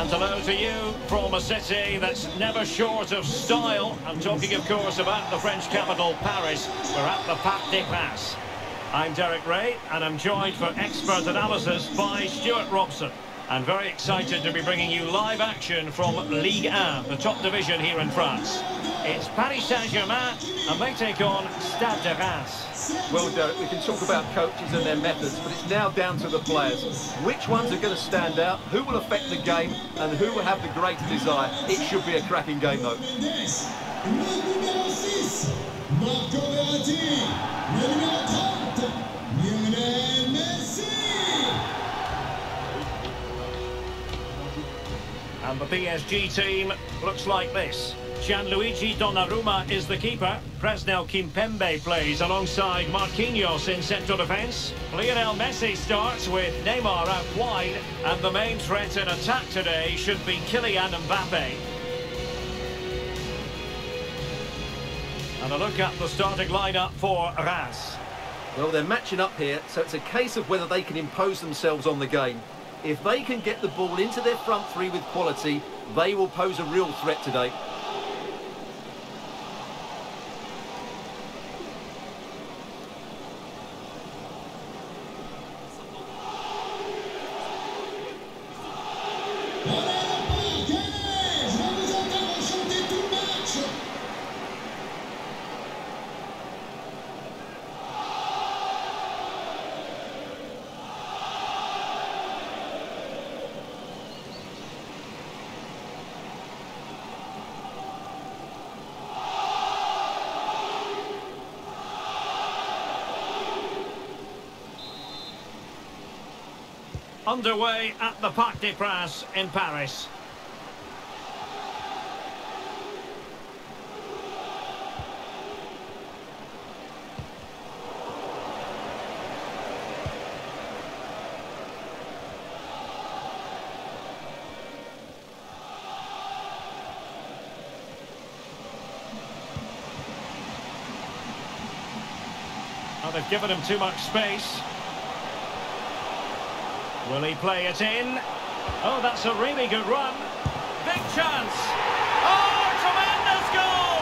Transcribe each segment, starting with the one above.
And hello to you from a city that's never short of style. I'm talking, of course, about the French capital, Paris. We're at the Parc des Princes. I'm Derek Ray, and I'm joined for expert analysis by Stuart Robson. I'm very excited to be bringing you live action from Ligue 1, the top division here in France. It's Paris Saint-Germain, and they take on Stade de Reims. Well, Derek, we can talk about coaches and their methods, but it's now down to the players. Which ones are going to stand out, who will affect the game, and who will have the greater desire? It should be a cracking game, though. Marco Verratti, And the PSG team looks like this. Gianluigi Donnarumma is the keeper. Presnel Kimpembe plays alongside Marquinhos in central defence. Lionel Messi starts with Neymar out wide. And the main threat in attack today should be Kylian Mbappe. And a look at the starting lineup for Reims. Well, they're matching up here, so it's a case of whether they can impose themselves on the game. If they can get the ball into their front three with quality, they will pose a real threat today. Underway at the Parc des Princes in Paris. Well, they've given him too much space. Will he play it in? Oh, that's a really good run. Big chance. Oh, tremendous goal!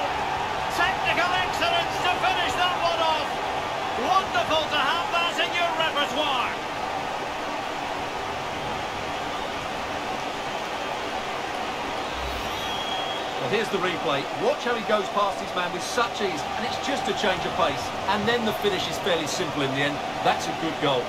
Technical excellence to finish that one off. Wonderful to have that in your repertoire. Well, here's the replay. Watch how he goes past his man with such ease, and it's just a change of pace. And then the finish is fairly simple in the end. That's a good goal.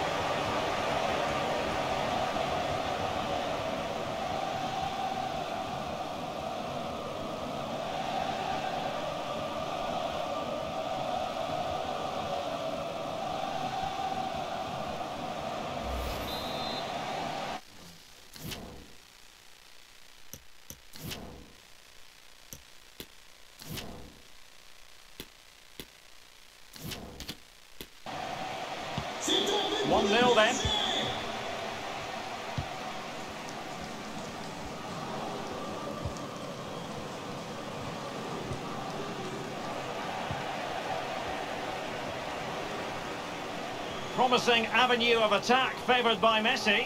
Promising avenue of attack favoured by Messi.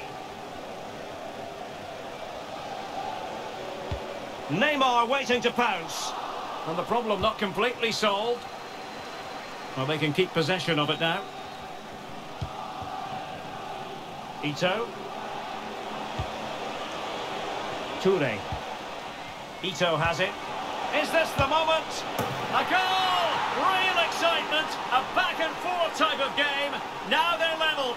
Neymar waiting to pounce. And the problem not completely solved. Well, they can keep possession of it now. Ito. Toure. Ito has it. Is this the moment? A goal! Real excitement, a back and forth type of game. Now they're level.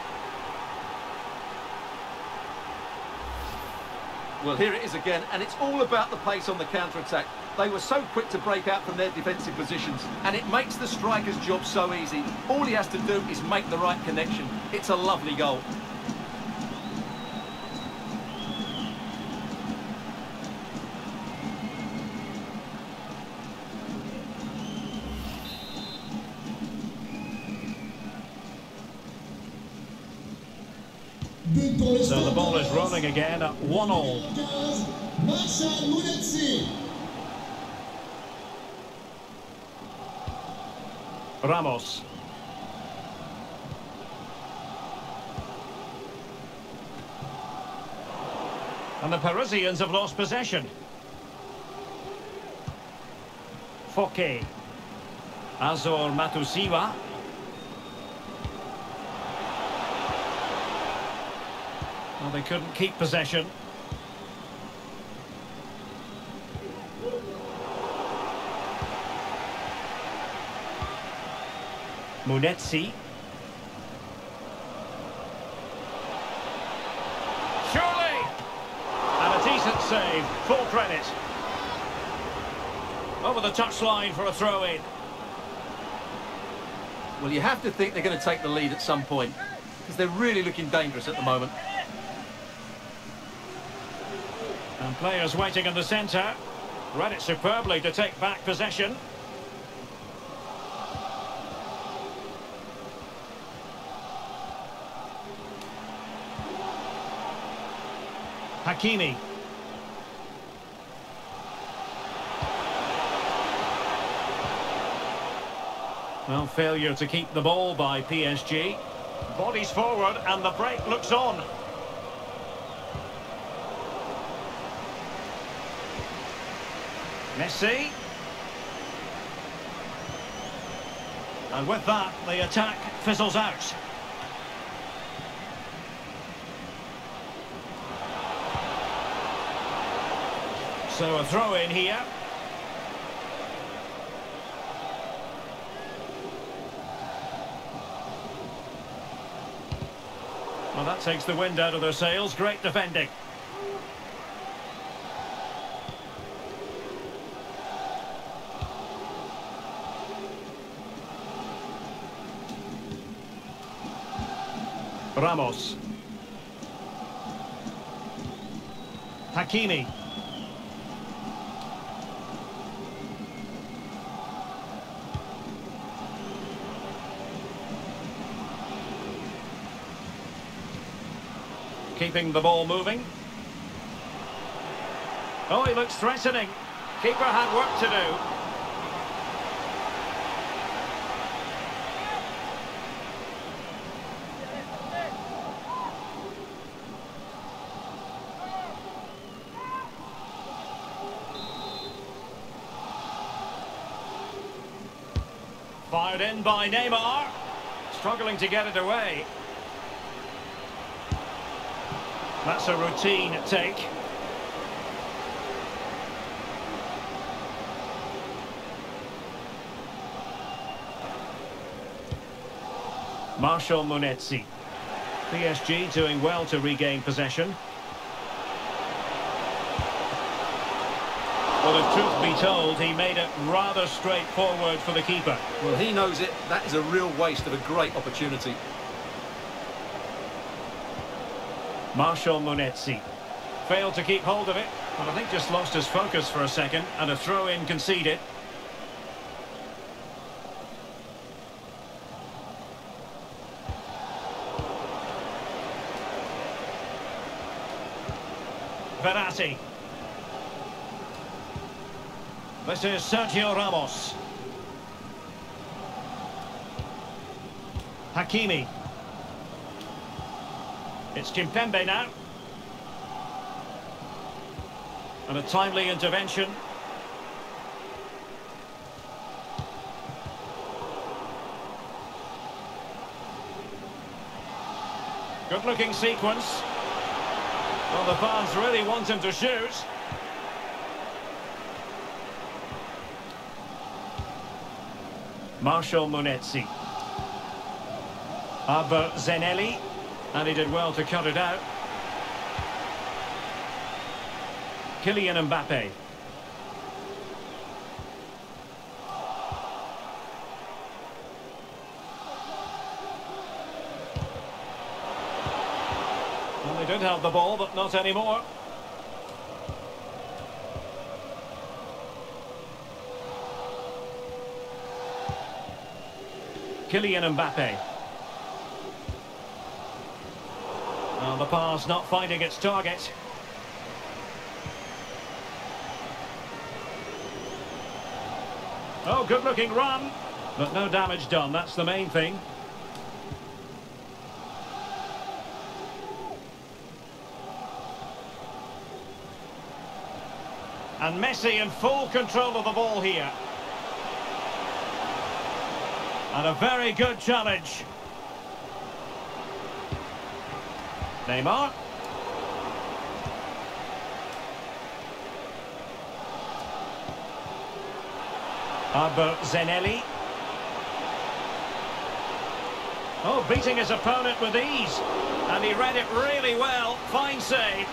Well, here it is again, and it's all about the pace on the counter-attack. They were so quick to break out from their defensive positions, and it makes the striker's job so easy. All he has to do is make the right connection. It's a lovely goal. So the again at 1 all. Ramos. And the Parisians have lost possession. Foket. Azor Matusiwa. Well, they couldn't keep possession. Munetsi. Surely! And a decent save. Full credit. Over the touchline for a throw-in. Well, you have to think they're going to take the lead at some point because they're really looking dangerous at the moment. And players waiting in the centre. Read it superbly to take back possession. Hakimi. Well, failure to keep the ball by PSG. Bodies forward and the break looks on. Messi. And with that, the attack fizzles out. So a throw in here. Well, that takes the wind out of their sails. Great defending. Ramos. Hakimi. Keeping the ball moving. Oh, he looks threatening. Keeper had work to do. Fired in by Neymar. Struggling to get it away. That's a routine take. Marshall Munetsi. PSG doing well to regain possession. Well, if truth be told, he made it rather straightforward for the keeper. Well, he knows it. That is a real waste of a great opportunity. Marshall Munetsi. Failed to keep hold of it, but I think just lost his focus for a second, and a throw-in conceded. Verratti. This is Sergio Ramos. Hakimi. It's Kimpembe now. And a timely intervention. Good looking sequence. Well, the fans really want him to shoot. Marshall Munetsi. Arber Zeneli. And he did well to cut it out. Kylian Mbappe. Well, they did have the ball, but not anymore. Kylian Mbappe. Well, the pass not finding its target. Oh, good-looking run. But no damage done, that's the main thing. And Messi in full control of the ball here. And a very good challenge. Neymar. Arber Zeneli. Oh, beating his opponent with ease. And he read it really well. Fine save.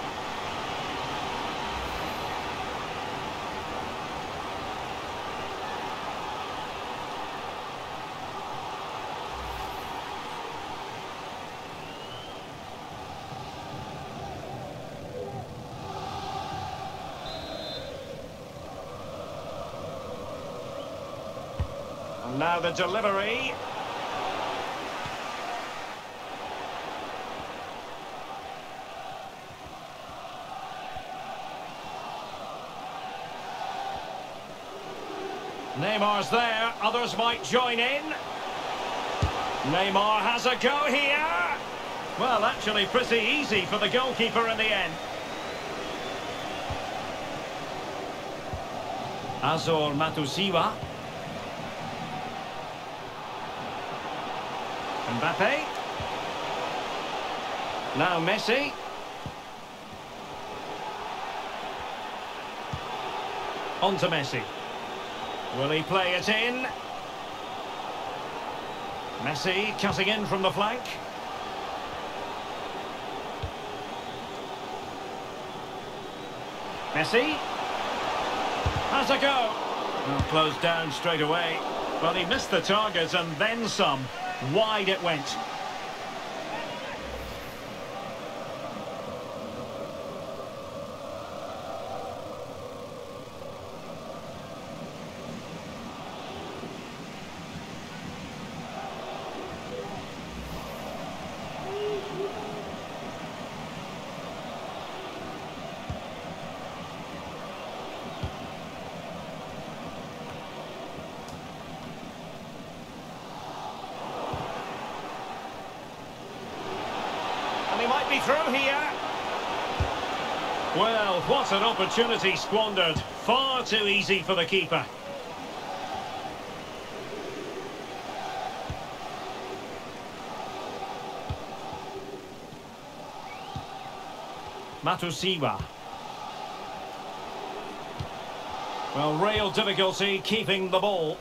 The delivery. Neymar's there, others might join in. Neymar has a go here. Well, actually pretty easy for the goalkeeper in the end. Azor Matusiwa. Mbappe. Now Messi. On to Messi. Will he play it in? Messi cutting in from the flank. Messi. Has a go. Well, closed down straight away. Well, he missed the target and then some. Wide it went. Be through here. Well, what an opportunity squandered. Far too easy for the keeper. Matusiwa. Well, real difficulty keeping the ball.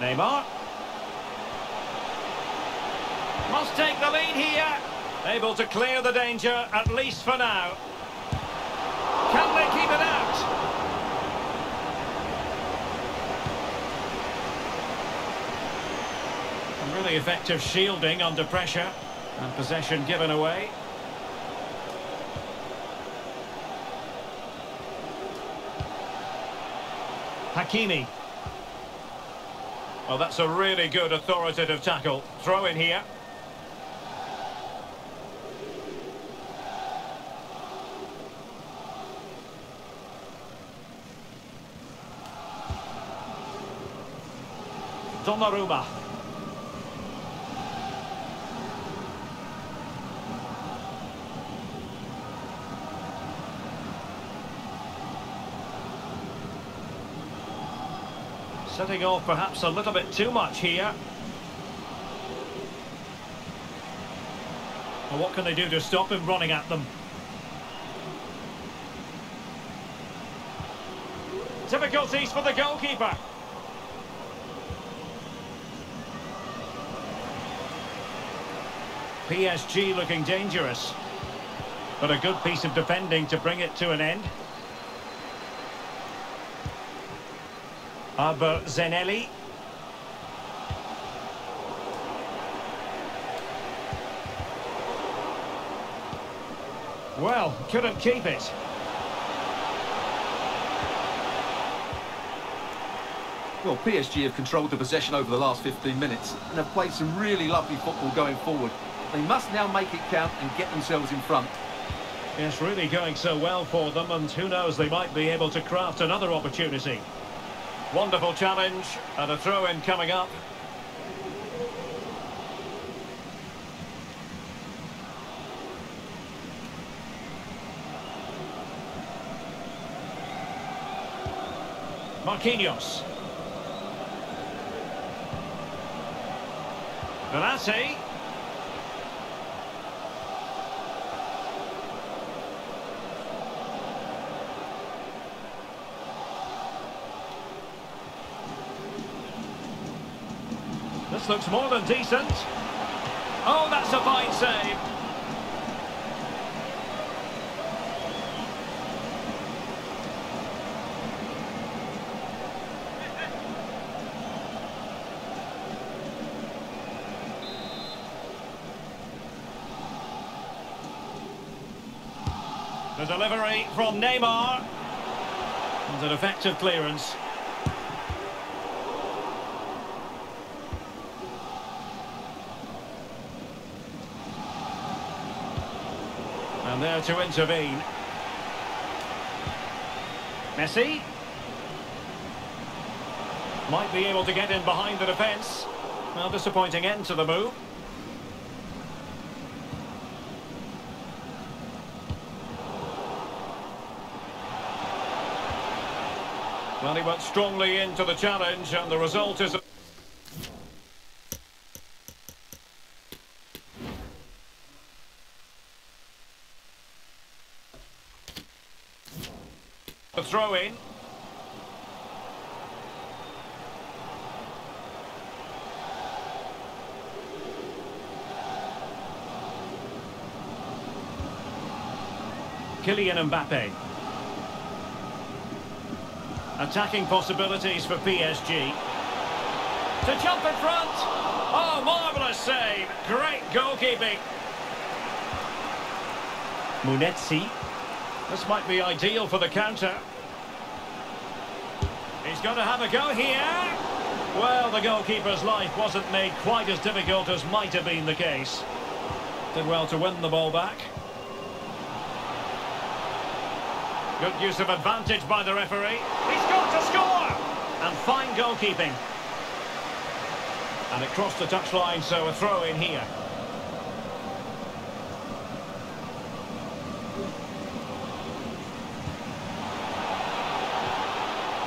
Neymar. Must take the lead here. Able to clear the danger, at least for now. Can they keep it out? Really effective shielding under pressure. And possession given away. Hakimi. Well, that's a really good authoritative tackle. Throw in here. Donnarumma. Setting off perhaps a little bit too much here. What can they do to stop him running at them? Difficulties for the goalkeeper. PSG looking dangerous. But a good piece of defending to bring it to an end. Arber Zeneli. Well, couldn't keep it. Well, PSG have controlled the possession over the last 15 minutes and have played some really lovely football going forward. They must now make it count and get themselves in front. It's really going so well for them, and who knows, they might be able to craft another opportunity. Wonderful challenge, and a throw-in coming up. Marquinhos. Verratti. This looks more than decent. Oh, that's a fine save. The delivery from Neymar. And an effective clearance. There to intervene. Messi. Might be able to get in behind the defence. Well, disappointing end to the move. Well, he went strongly into the challenge, and the result is... The throw-in. Kylian Mbappe. Attacking possibilities for PSG. To jump in front. Oh, marvellous save. Great goalkeeping. Munetsi. This might be ideal for the counter. He's going to have a go here. Well, the goalkeeper's life wasn't made quite as difficult as might have been the case. Did well to win the ball back. Good use of advantage by the referee. He's got to score! And fine goalkeeping. And it crossed the touchline, so a throw in here.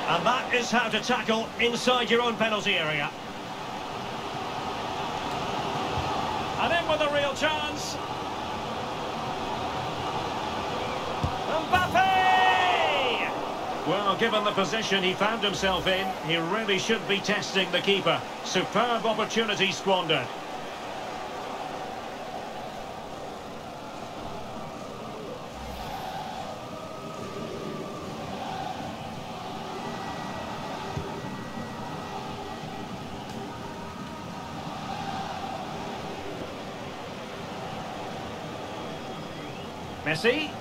And that is how to tackle inside your own penalty area. And in with a real chance. Well, given the position he found himself in, he really should be testing the keeper. Superb opportunity squandered. Messi.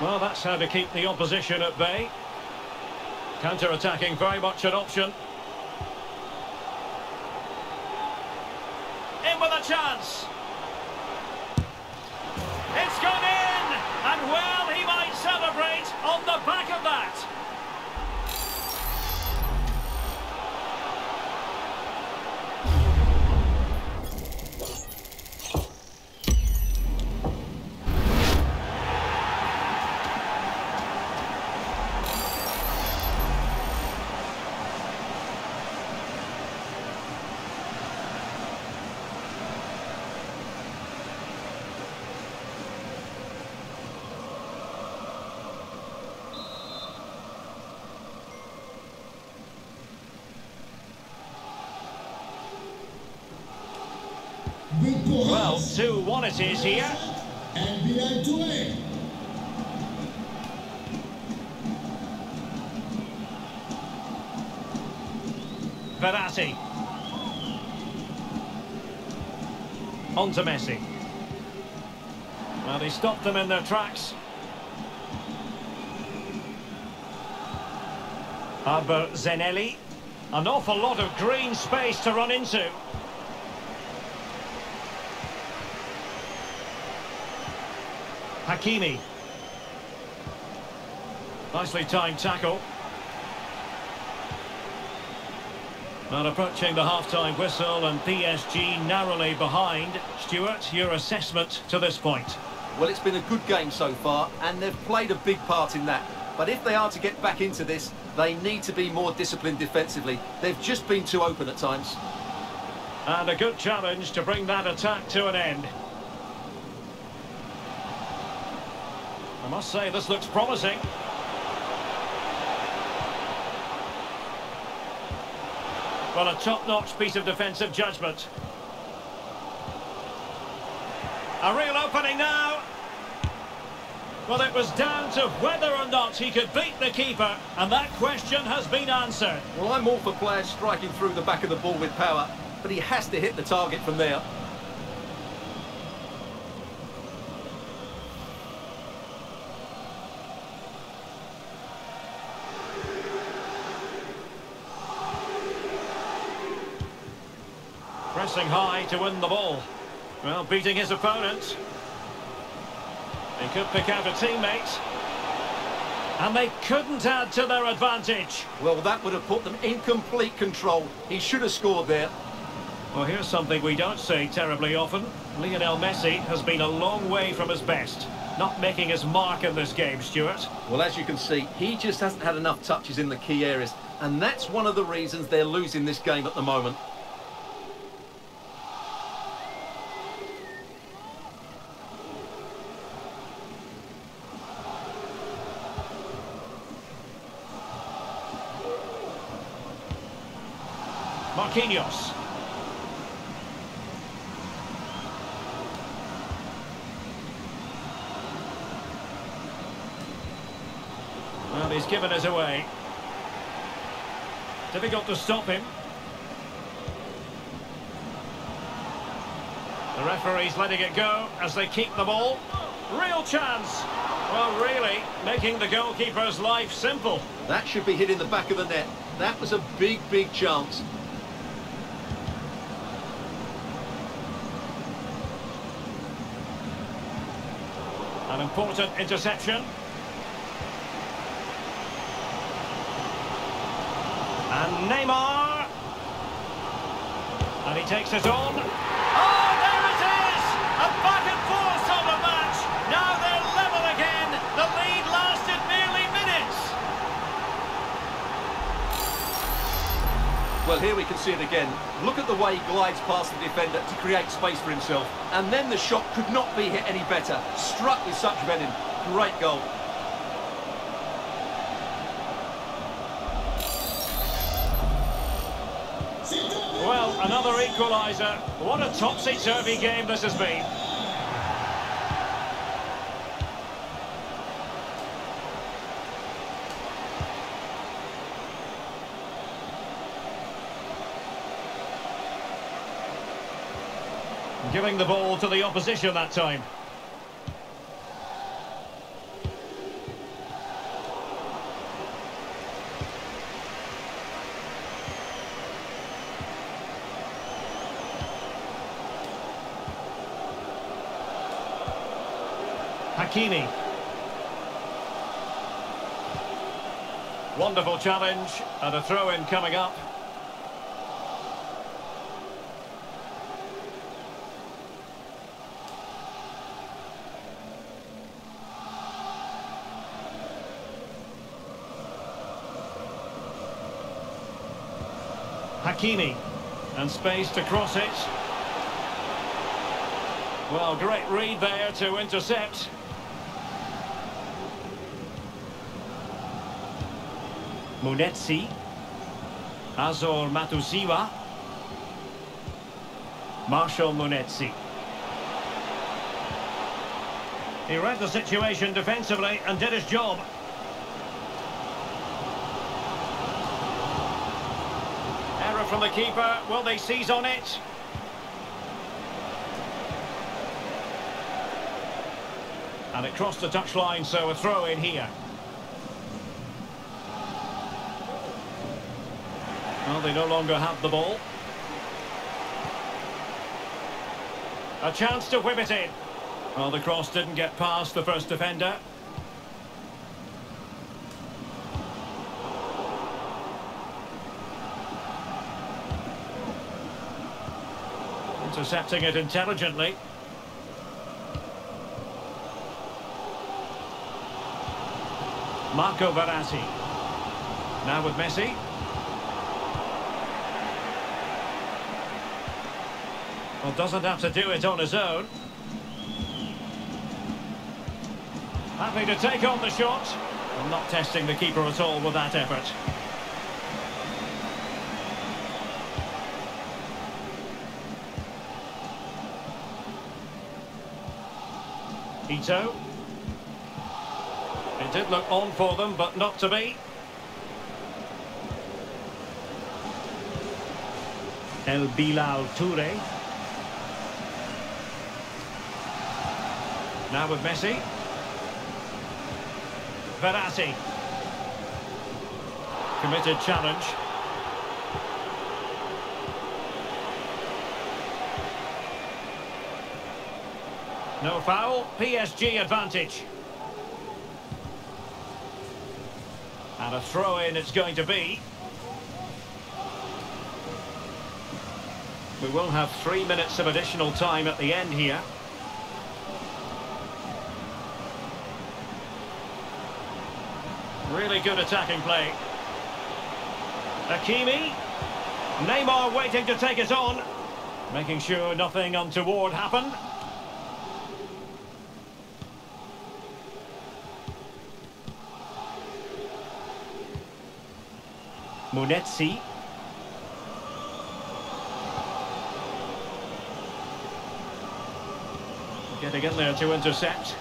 Well, that's how to keep the opposition at bay. Counter-attacking very much an option. In with a chance. It's gone in! And well, he might celebrate on the back of that. 2-1 it is here. NBA Touré. Verratti. On to Messi. Well, he stopped them in their tracks. Arber Zeneli. An awful lot of green space to run into. Hakimi. Nicely timed tackle. Not approaching the half-time whistle and PSG narrowly behind. Stuart, your assessment to this point? Well, it's been a good game so far, and they've played a big part in that. But if they are to get back into this, They need to be more disciplined defensively. They've just been too open at times. And a good challenge to bring that attack to an end. Must say, this looks promising. Well, a top-notch piece of defensive judgment. A real opening now. Well, it was down to whether or not he could beat the keeper, and that question has been answered. Well, I'm all for players striking through the back of the ball with power, but he has to hit the target from there. Pressing high to win the ball. Well, beating his opponent. He could pick out a teammate. And they couldn't add to their advantage. Well, that would have put them in complete control. He should have scored there. Well, here's something we don't see terribly often. Lionel Messi has been a long way from his best. Not making his mark in this game, Stuart. Well, as you can see, he just hasn't had enough touches in the key areas. And that's one of the reasons they're losing this game at the moment. Marquinhos. Well, he's given us away. Difficult to stop him. The referee's letting it go as they keep the ball. Real chance. Well, really, making the goalkeeper's life simple. That should be hit in the back of the net. That was a big, big chance. An important interception. And Neymar. And he takes it on. Well, here we can see it again. Look at the way he glides past the defender to create space for himself. And then the shot could not be hit any better. Struck with such venom. Great goal. Well, another equaliser. What a topsy-turvy game this has been. Giving the ball to the opposition that time. Hakimi. Wonderful challenge and a throw-in coming up. Hakimi. And space to cross it. Well, great read there to intercept. Munetsi. Azor Matusiwa. Marshall Munetsi. He read the situation defensively and did his job. Error from the keeper. Will they seize on it? And it crossed the touchline, so a throw in here. Well, they no longer have the ball. A chance to whip it in. Well, the cross didn't get past the first defender. Intercepting it intelligently. Marco Verratti. Now with Messi. Well, doesn't have to do it on his own. Happy to take on the shot. I'm not testing the keeper at all with that effort. Ito. It did look on for them, but not to be. El Bilal Toure. Now with Messi. Verratti. Committed challenge. No foul, PSG advantage. And a throw-in it's going to be. We will have three minutes of additional time at the end here. Really good attacking play. Hakimi. Neymar waiting to take it on. Making sure nothing untoward happened. Munetsi. Getting in there to intercept.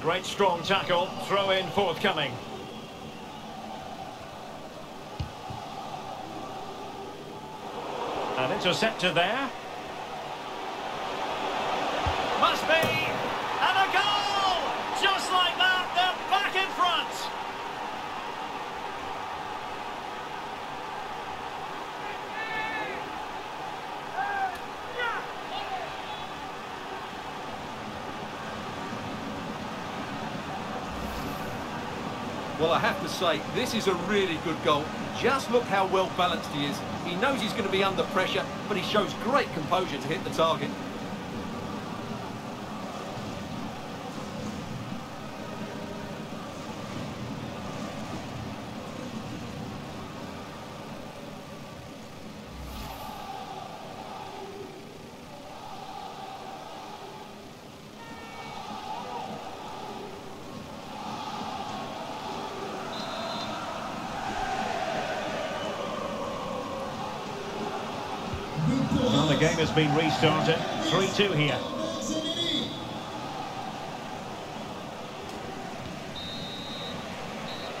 Great strong tackle, throw in forthcoming. An interceptor there. Must be! And a goal! Just like that, they're back in front! Well, I have to say, this is a really good goal. Just look how well balanced he is. He knows he's going to be under pressure, but he shows great composure to hit the target. Well, the game has been restarted. 3-2 here.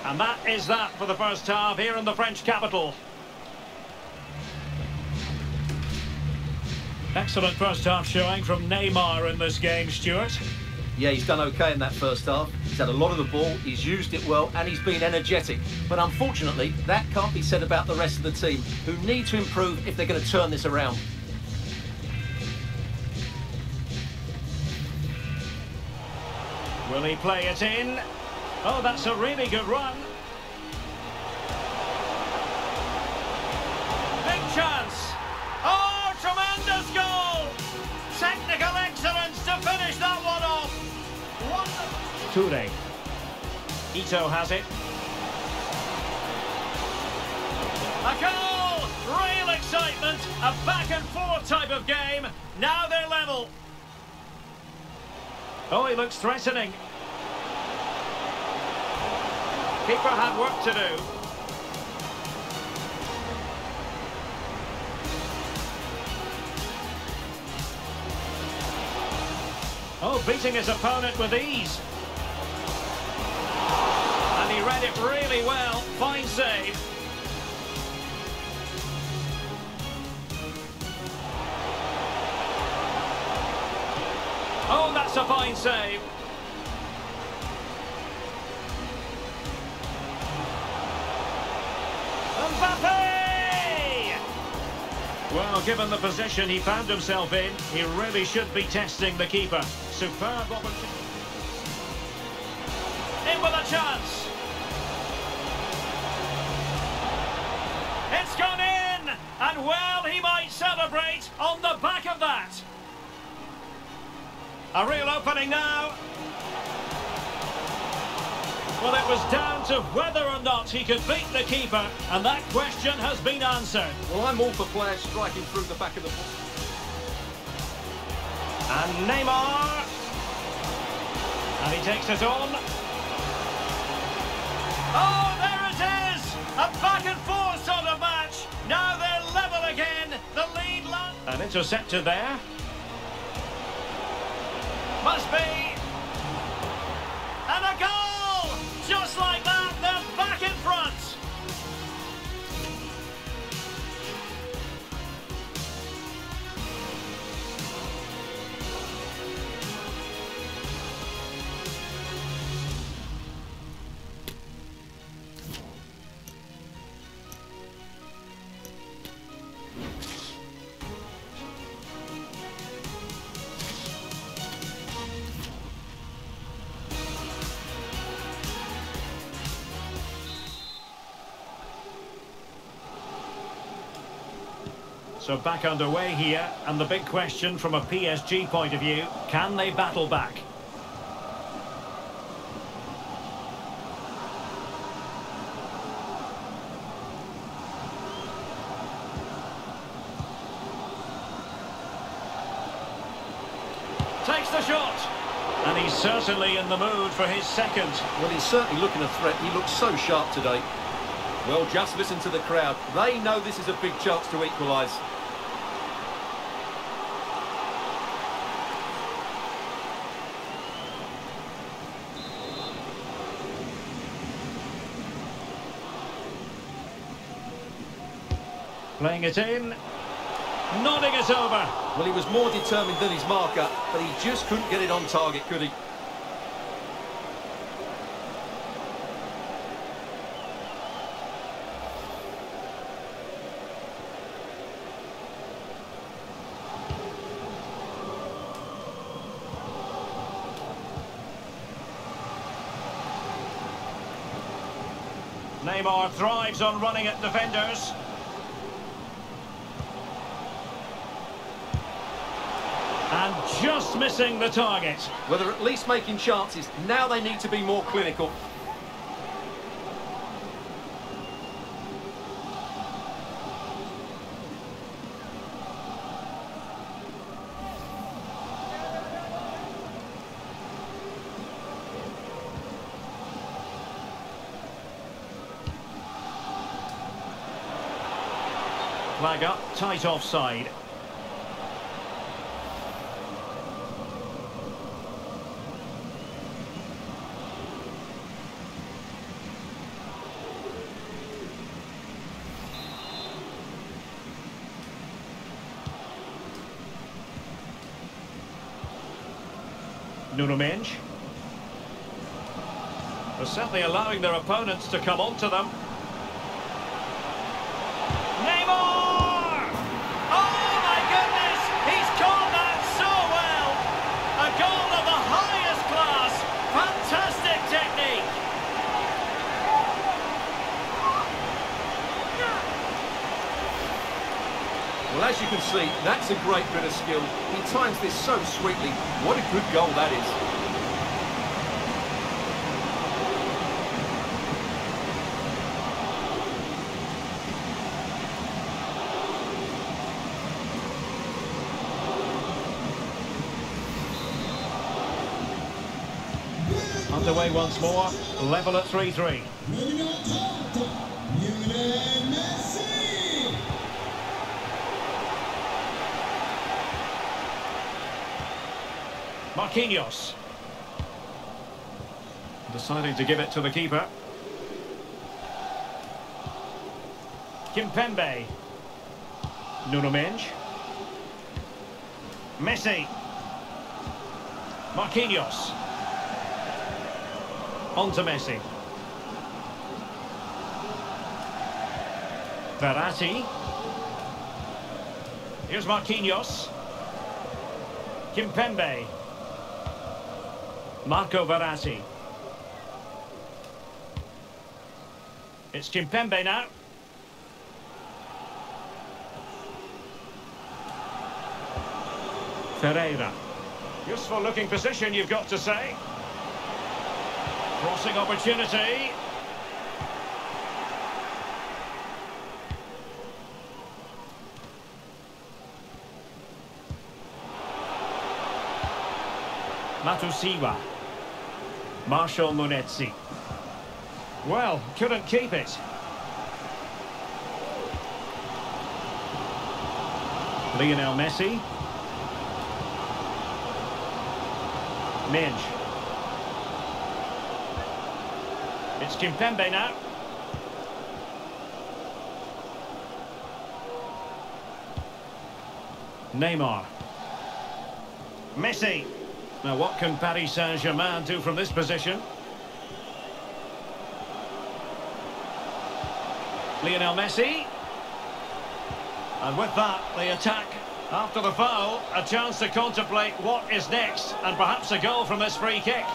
And that is that for the first half here in the French capital. Excellent first half showing from Neymar in this game, Stuart. Yeah, he's done okay in that first half. He's had a lot of the ball, he's used it well, and he's been energetic. But unfortunately, that can't be said about the rest of the team, who need to improve if they're going to turn this around. Will he play it in? Oh, that's a really good run. Toure. Ito has it. A goal! Real excitement. A back and forth type of game. Now they're level. Oh, he looks threatening. Keeper had work to do. Oh, beating his opponent with ease. Read it really well. Fine save. Oh, that's a fine save. Mbappe! Well, given the position he found himself in, he really should be testing the keeper. Superb opportunity. In with a chance. Celebrate on the back of that. A real opening now. Well, it was down to whether or not he could beat the keeper, and that question has been answered. Well, I'm all for players striking through the back of the ball. And Neymar. And he takes it on. Oh, there it is! A back and forth sort of match. Now they're An interceptor there. Must be. So back underway here, and the big question from a PSG point of view, can they battle back? Takes the shot, and he's certainly in the mood for his second. Well, he's certainly looking a threat. He looks so sharp today. Well, just listen to the crowd. They know this is a big chance to equalise. Playing it in, nodding it over. Well, he was more determined than his marker, but he just couldn't get it on target, could he? Neymar thrives on running at defenders. And just missing the target. Well, they're at least making chances. Now they need to be more clinical. Flag up, tight offside. Nuno. They're certainly allowing their opponents to come onto them. Neymar! Oh my goodness! He's caught that so well! A goal of the highest class! Fantastic technique! Well, as you can see, that's a great bit of skill. He times this so sweetly. What a good goal that is. Underway once more, level at 3-3. Moving on top, Lionel Messi. Marquinhos. Deciding to give it to the keeper. Kimpembe. Nuno Mendes. Messi. Marquinhos. On to Messi. Verratti. Here's Marquinhos. Kimpembe. Marco Verratti. It's Kimpembe now. Ferreira. Useful looking position, you've got to say. Crossing opportunity. Matusiwa. Marshall Munetsi. Well, couldn't keep it. Lionel Messi. Midge. It's Kimpembe now. Neymar. Messi. Now what can Paris Saint-Germain do from this position? Lionel Messi. And with that, the attack. After the foul, a chance to contemplate what is next, and perhaps a goal from this free kick.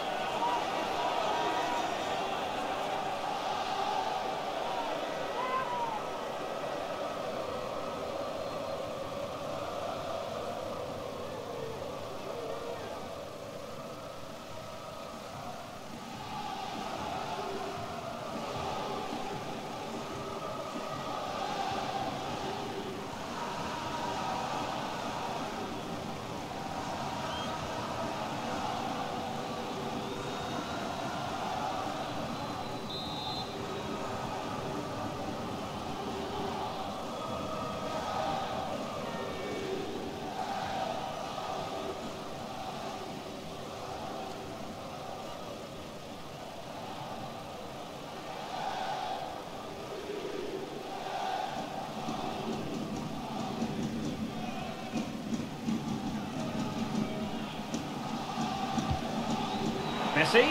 Messi.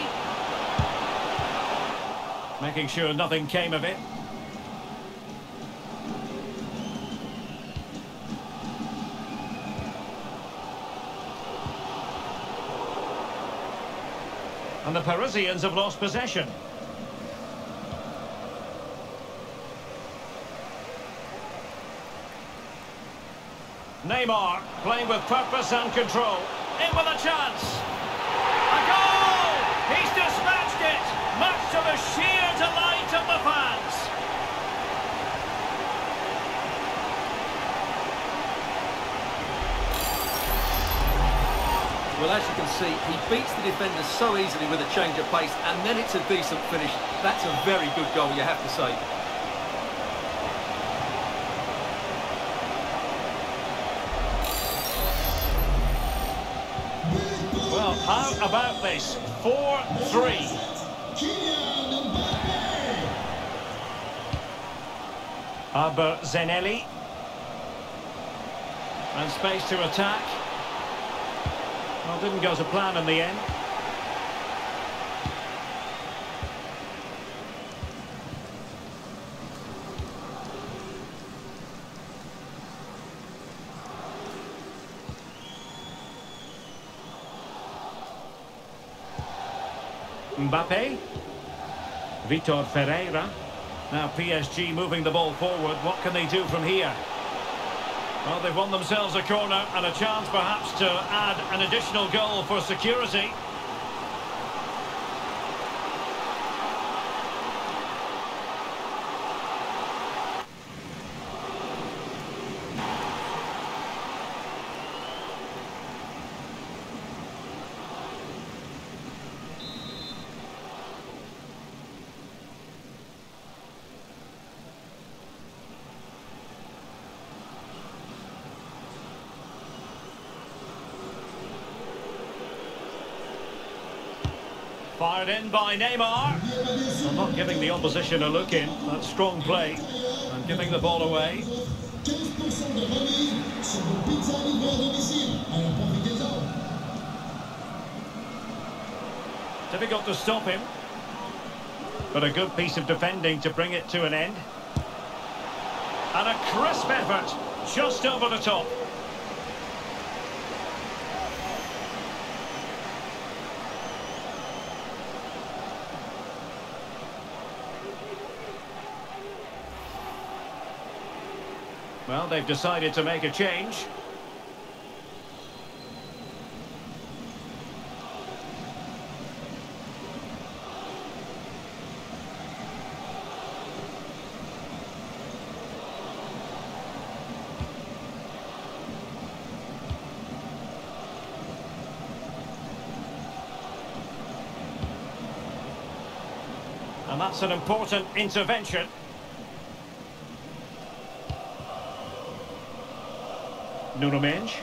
Making sure nothing came of it. And the Parisians have lost possession. Neymar playing with purpose and control. In with a chance. A goal! He's dispatched it, much to the sheer delight of the fans. Well, as you can see, he beats the defender so easily with a change of pace, and then it's a decent finish. That's a very good goal, you have to say. Well, how about this? 4-3. Kylian Mbappe. Arber Zeneli. And space to attack. Well, didn't go to plan in the end. Mbappe. Vitor Ferreira. Now PSG moving the ball forward. What can they do from here? Well, they've won themselves a corner and a chance perhaps to add an additional goal for security. Fired in by Neymar. Well, not giving the opposition a look in. That's strong play. And giving the ball away. 15% de remise sur vos pizzas livrées à domicile. Alors profitez-en. Difficult to stop him. But a good piece of defending to bring it to an end. And a crisp effort. Just over the top. Well, they've decided to make a change. And that's an important intervention. Nuno Mendes.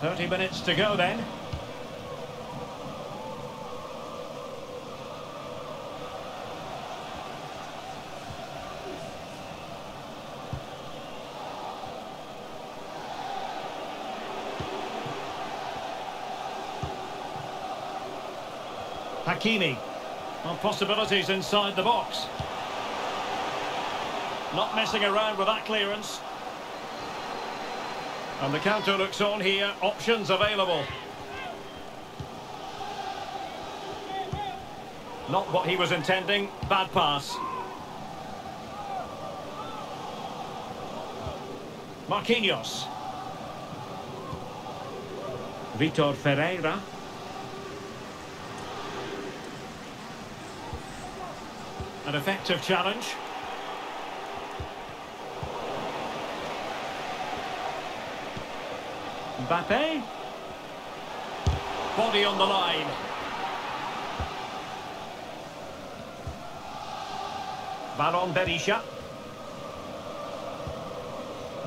30 minutes to go then. Hakimi. Well, possibilities inside the box. Not messing around with that clearance. And the counter looks on here. Options available. Not what he was intending. Bad pass. Marquinhos. Vitor Ferreira. An effective challenge. Mbappe. Body on the line. Valon Berisha.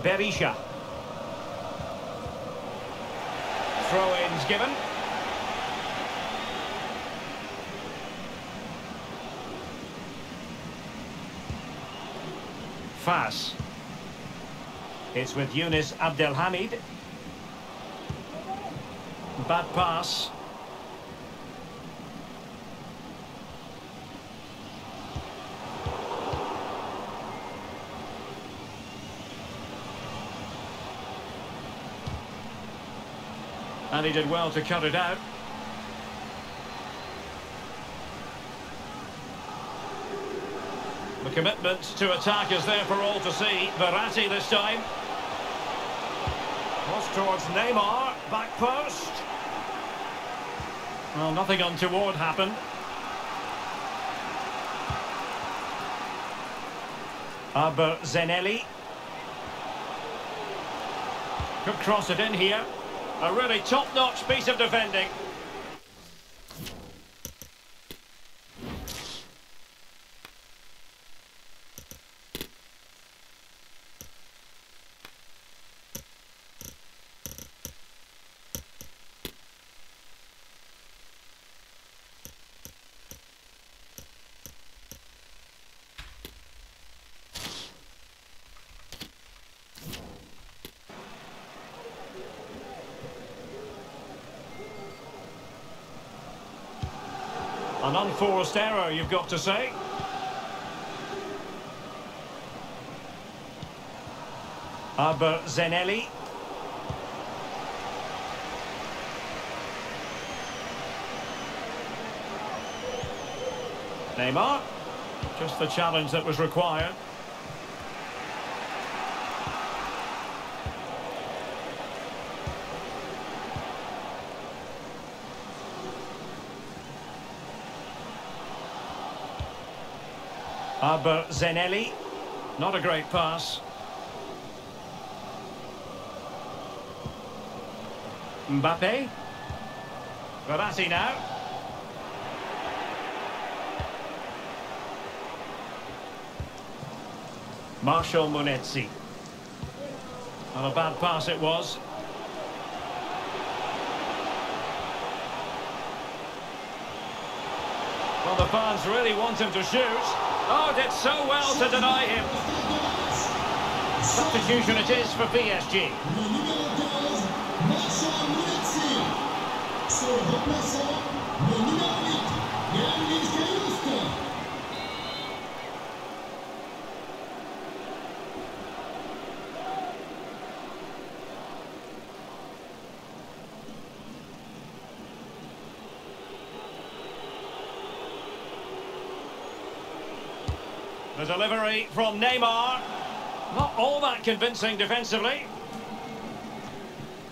Berisha. Throw-ins given. Fas. It's with Yunis Abdelhamid. Bad pass. And he did well to cut it out. The commitment to attack is there for all to see. Verratti this time. Cross towards Neymar. Back post. Well, nothing untoward happened. Arber Zeneli. Could cross it in here. A really top-notch piece of defending. An unforced error, you've got to say. Arber Zeneli. Neymar. Just the challenge that was required. Arber Zeneli. Not a great pass. Mbappe. Verratti now. Marshall Munetsi. And a bad pass it was. Well, the fans really want him to shoot. Oh, did so well to deny him. Substitution it is for PSG. Delivery from Neymar. Not all that convincing defensively.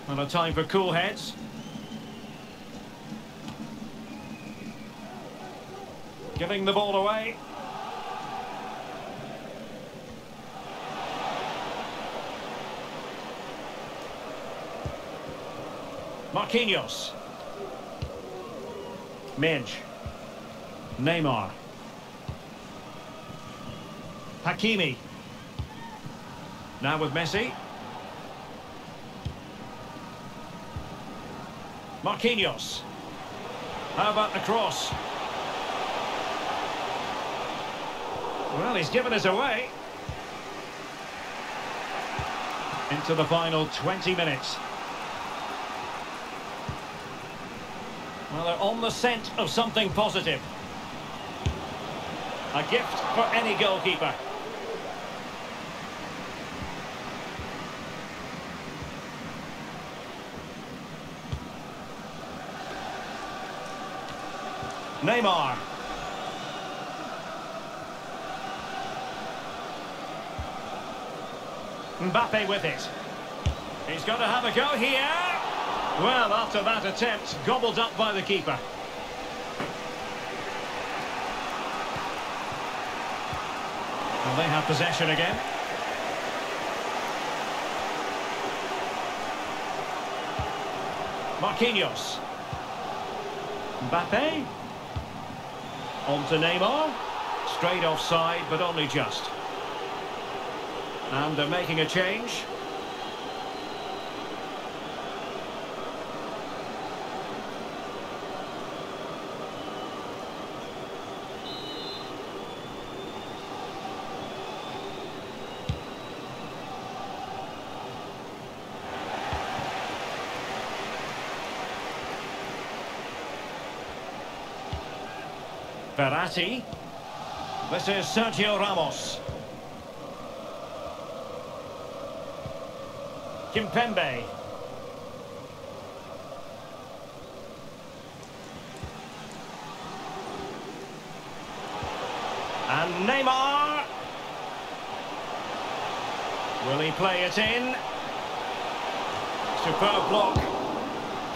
And a time for cool heads. Giving the ball away. Marquinhos. Midge. Neymar. Hakimi. Now with Messi. Marquinhos. How about the cross? Well, he's given us away. Into the final 20 minutes. Well, they're on the scent of something positive. A gift for any goalkeeper. Neymar. Mbappe with it. He's got to have a go here. Well, after that attempt, gobbled up by the keeper. And they have possession again. Marquinhos. Mbappe. On to Neymar. Straight offside, but only just. And they're making a change. Verratti. This is Sergio Ramos. Kimpembe. And Neymar. Will he play it in? Superb block.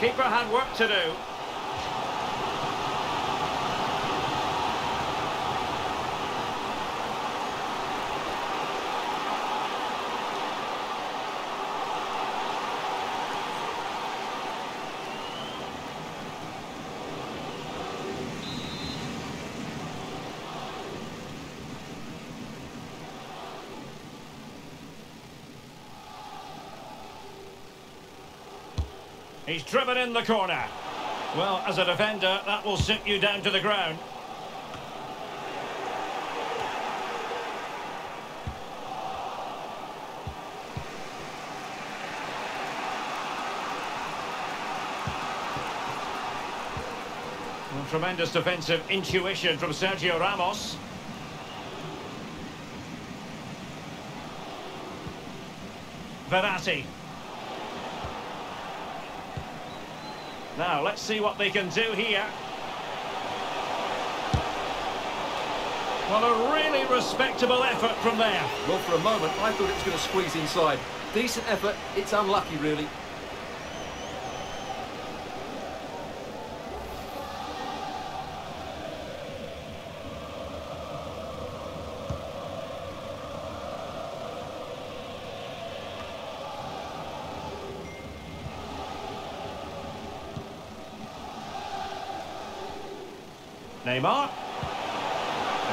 Keeper had work to do. He's driven in the corner. Well, as a defender, that will sit you down to the ground. Well, tremendous defensive intuition from Sergio Ramos. Verratti. Now, let's see what they can do here. Well, a really respectable effort from there. Well, for a moment, I thought it was going to squeeze inside. Decent effort. It's unlucky, really. Neymar.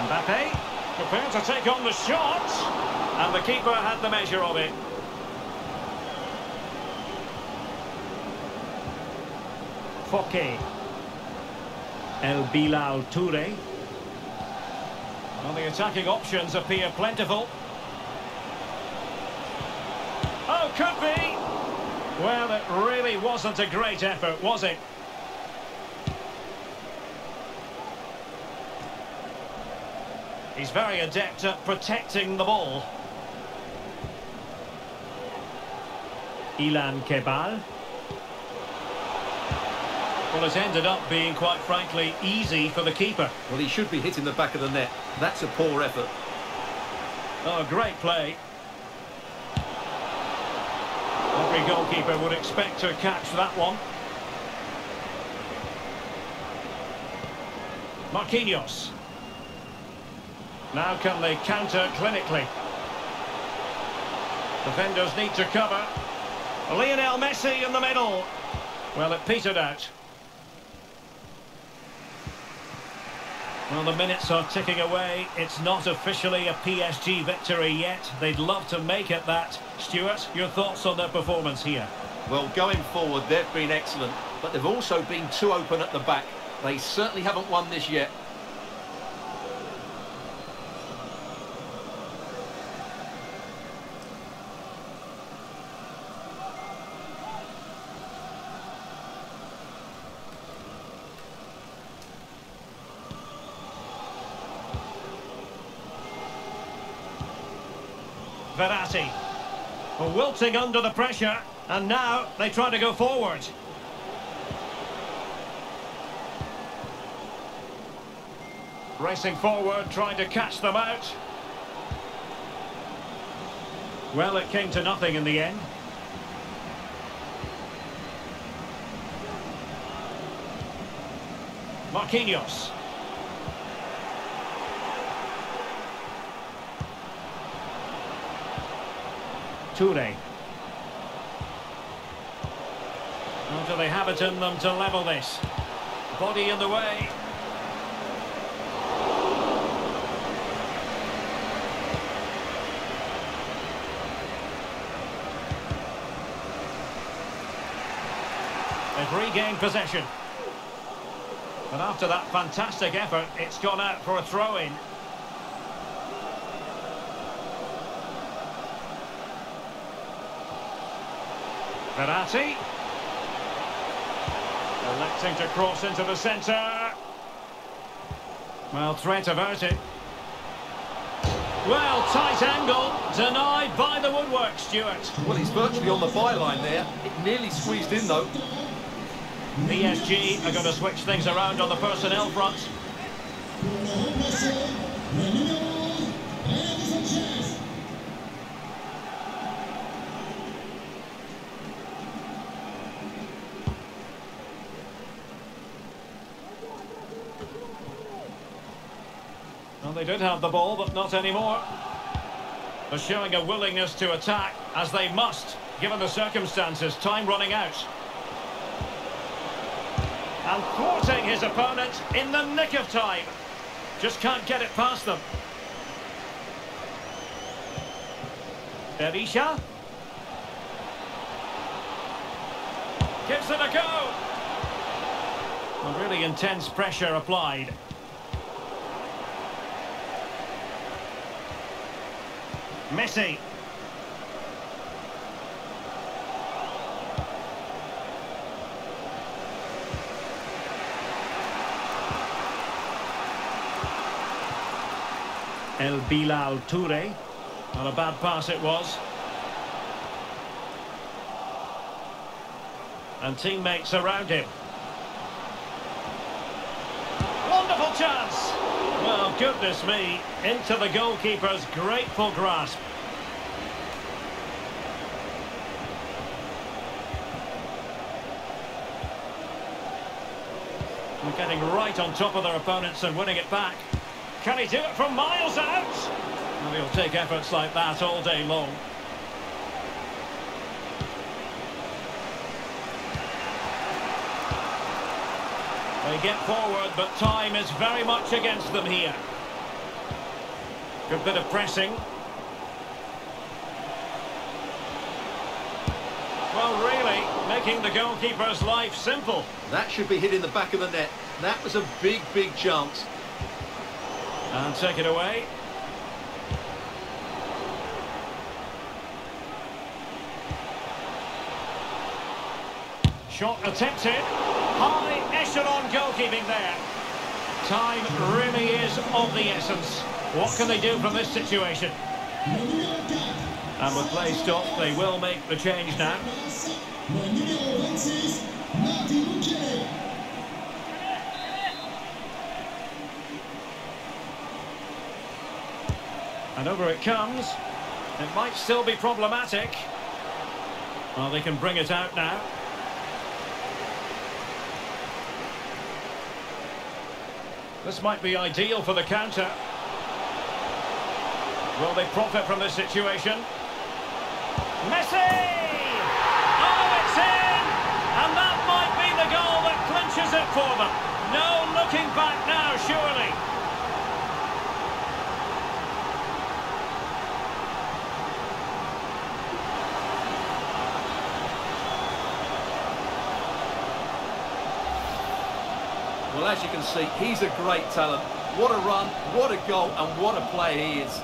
Mbappe. Prepared to take on the shot. And the keeper had the measure of it. Foket. El Bilal Toure. Well, the attacking options appear plentiful. Oh, could be! Well, it really wasn't a great effort, was it? He's very adept at protecting the ball. Ilan Kebbal. Well, it's ended up being, quite frankly, easy for the keeper. Well, he should be hitting the back of the net. That's a poor effort. Oh, great play. Every goalkeeper would expect to catch that one. Marquinhos. Now can they counter clinically? Defenders need to cover. Lionel Messi in the middle. Well, it petered out. Well, the minutes are ticking away. It's not officially a PSG victory yet. They'd love to make it that. Stuart, your thoughts on their performance here? Well, going forward, they've been excellent, but they've also been too open at the back. They certainly haven't won this yet. Verratti. Wilting under the pressure, and now they try to go forward. Racing forward, trying to catch them out. Well, it came to nothing in the end. Marquinhos. Toure. Do they have it in them to level this? Body in the way. They've regained possession. But after that fantastic effort, it's gone out for a throw-in. Verratti. Electing to cross into the centre. Well, threat averted. Well, tight angle, denied by the woodwork, Stuart. Well, he's virtually on the byline there. It nearly squeezed in, though. PSG are going to switch things around on the personnel front. Have the ball, but not anymore. They're showing a willingness to attack, as they must, given the circumstances. Time running out. And thwarting his opponent in the nick of time. Just can't get it past them. Berisha. Gives it a go. A really intense pressure applied. Messi. El Bilal Toure. Not a bad pass it was. And teammates around him. Wonderful chance! Goodness me, into the goalkeeper's grateful grasp. And getting right on top of their opponents and winning it back. Can he do it from miles out? Well, he'll take efforts like that all day long. They get forward, but time is very much against them here. Good bit of pressing. Well, really, making the goalkeeper's life simple. That should be hit in the back of the net. That was a big, big chance. And take it away. Shot attempted. High echelon goalkeeping there. Time really is of the essence. What can they do from this situation? And with play stopped, they will make the change now. And over it comes. It might still be problematic. Well, they can bring it out now. This might be ideal for the counter. Will they profit from this situation? Messi! Oh, it's in! And that might be the goal that clinches it for them. No looking back now, surely. As you can see, he's a great talent. What a run, what a goal, and what a player he is.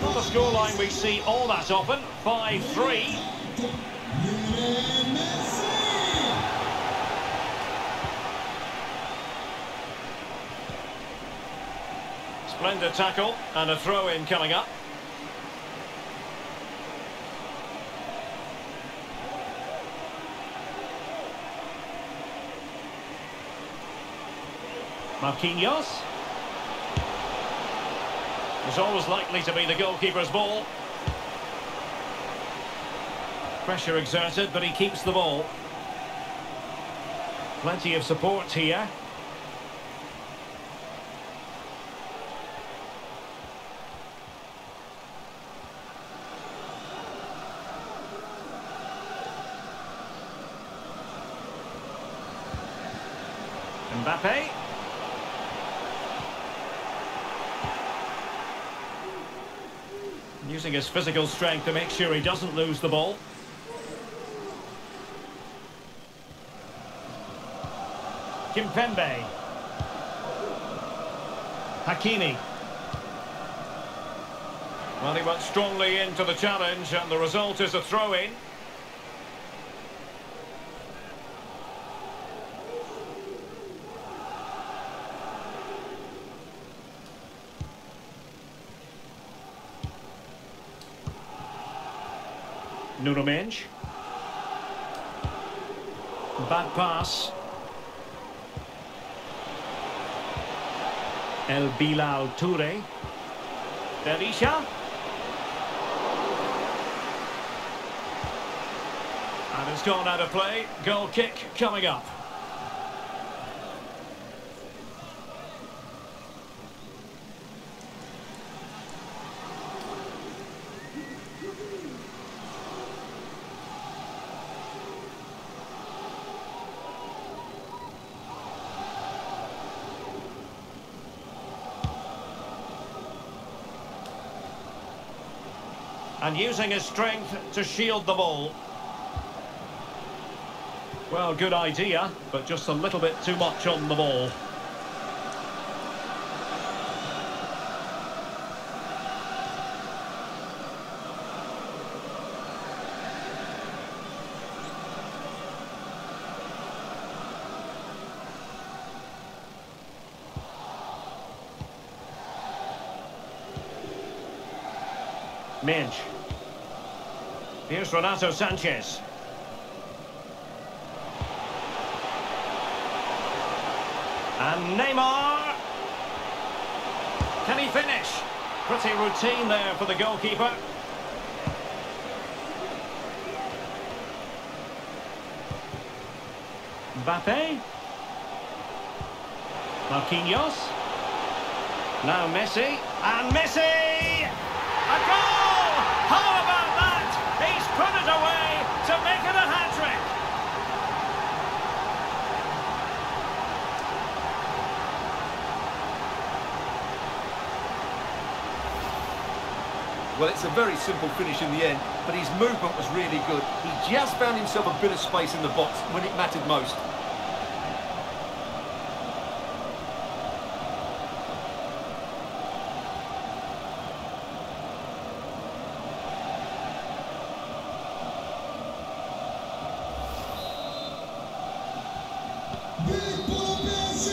Not a scoreline we see all that often. 5-3. Splendid tackle and a throw-in coming up. Marquinhos. It's always likely to be the goalkeeper's ball. Pressure exerted, but he keeps the ball. Plenty of support here. Mbappe. Using his physical strength to make sure he doesn't lose the ball. Kimpembe. Hakimi. Well, he went strongly into the challenge and the result is a throw-in. Nuno Mendes. Bad pass. El Bilal Toure. Berisha. And it's gone out of play. Goal kick coming up. And using his strength to shield the ball. Well, good idea, but just a little bit too much on the ball. Minge. Here's Renato Sanches. And Neymar. Can he finish? Pretty routine there for the goalkeeper. Mbappe. Marquinhos. Now Messi. And Messi! A goal! Put it away to make it a hat-trick. Well, it's a very simple finish in the end, but his movement was really good. He just found himself a bit of space in the box when it mattered most.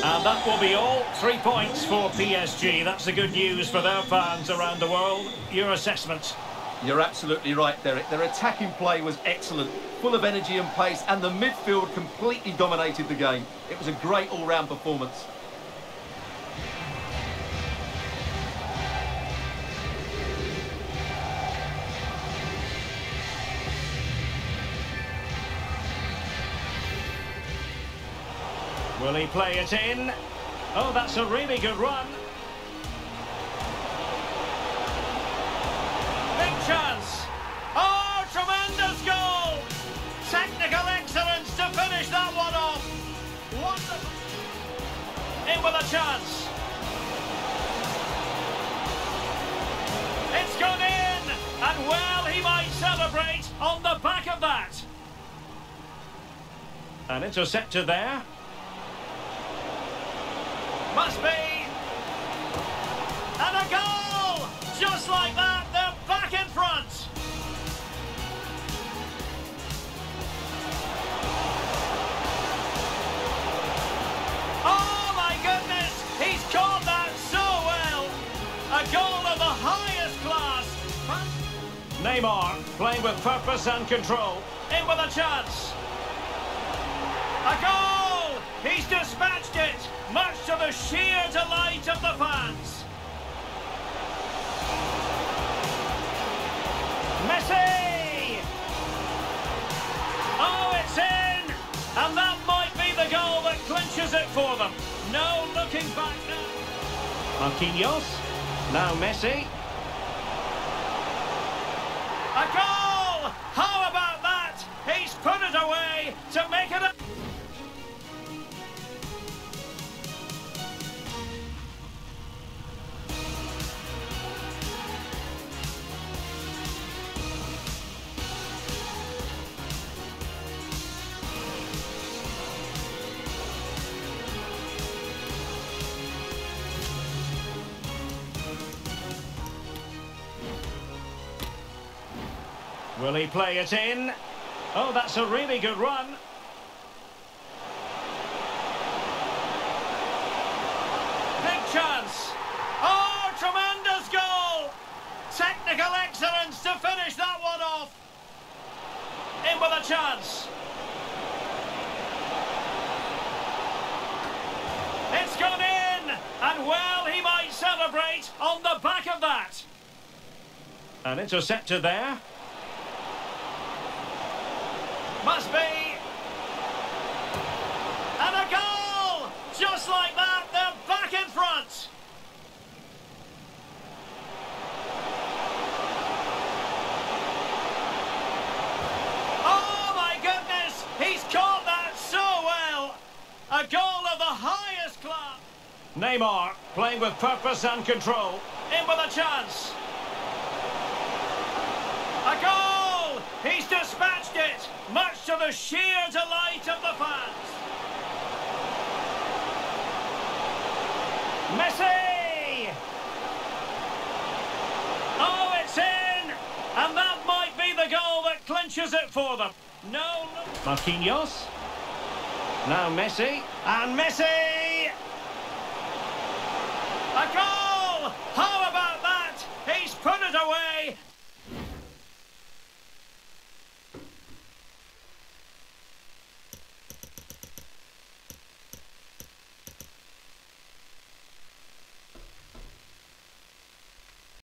And that will be all. Three points for PSG. That's the good news for their fans around the world. Your assessment? You're absolutely right, Derek. Their attacking play was excellent, full of energy and pace, and the midfield completely dominated the game. It was a great all-round performance. Will he play it in? Oh, that's a really good run. Big chance. Oh, tremendous goal. Technical excellence to finish that one off. In with a chance. It's gone in. And well, he might celebrate on the back of that. An interceptor there. Must be. And a goal! Just like that, they're back in front. Oh my goodness! He's caught that so well! A goal of the highest class! Neymar playing with purpose and control. In with a chance. A goal! He's dispatched it, much to the sheer delight of the fans. Messi! Oh, it's in! And that might be the goal that clinches it for them. No looking back now. Marquinhos. Now Messi. A goal! Will he play it in? Oh, that's a really good run. Big chance. Oh, tremendous goal! Technical excellence to finish that one off. In with a chance. It's gone in, and well, he might celebrate on the back of that. An interceptor there. Must be. And a goal! Just like that, they're back in front. Oh my goodness! He's caught that so well! A goal of the highest class. Neymar playing with purpose and control. In with a chance. to the sheer delight of the fans. Messi! Oh, it's in! And that might be the goal that clinches it for them. No... Marquinhos. Now Messi. And Messi! A goal!